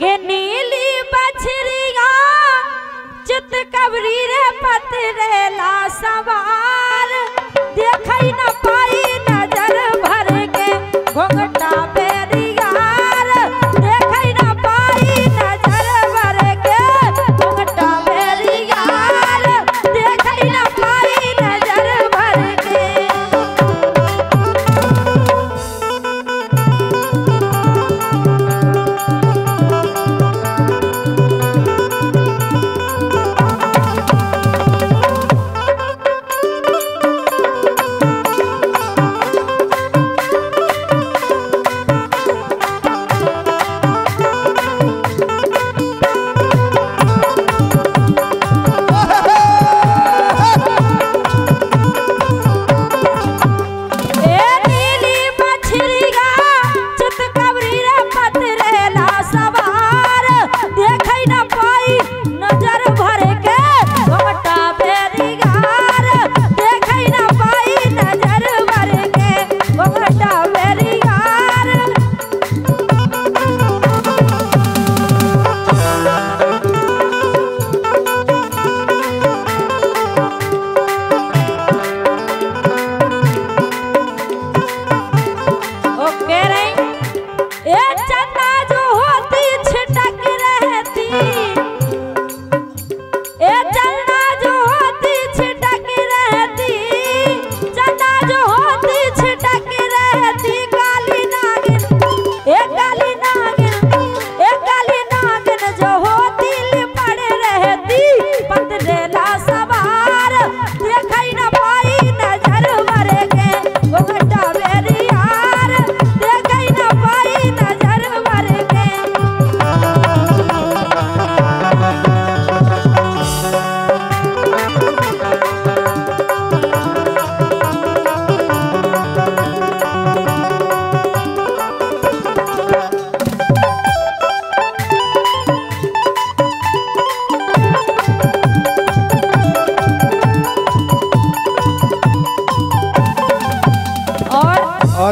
के नीली बछरिया चित कवरी रे पतरेला सवा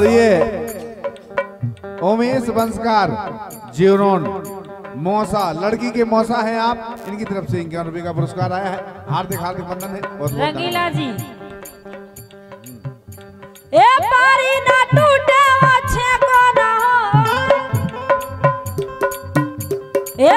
और ये उमेश बंसकार जीवरोन मौसा, लड़की के मौसा हैं आप। इनकी तरफ़ से इक्यावन रुपए का पुरस्कार आया है। हार्दिक हार्दिक बंधन है। बहुत बहुत रंगीला जी। ए पारी ना टूटे अच्छे को ना हो। ए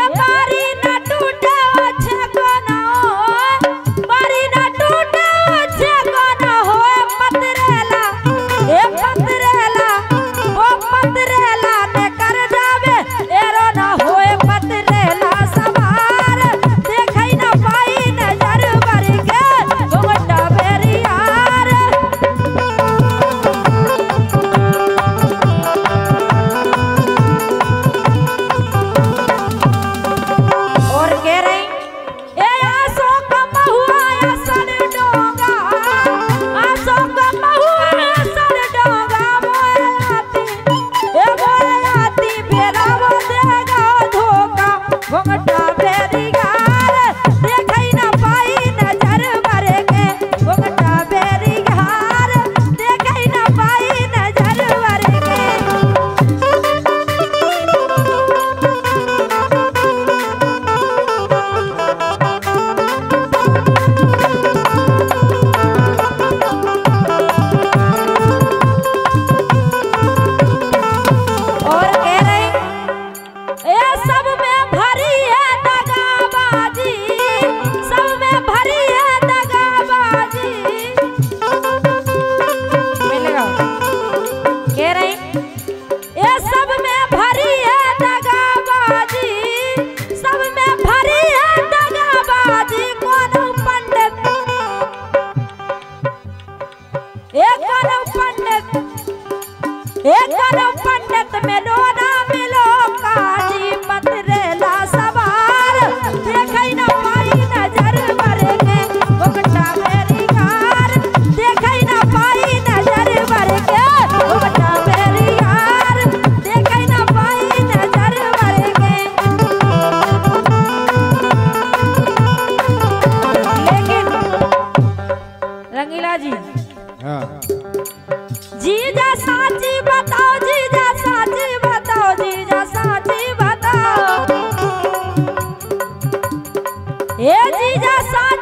रंगीला जी हाँ। जीजा साची बताओ जीजा साची बताओ जी जीजा साची बताओ ए जीजा साची